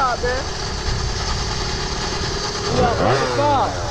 know we man. We.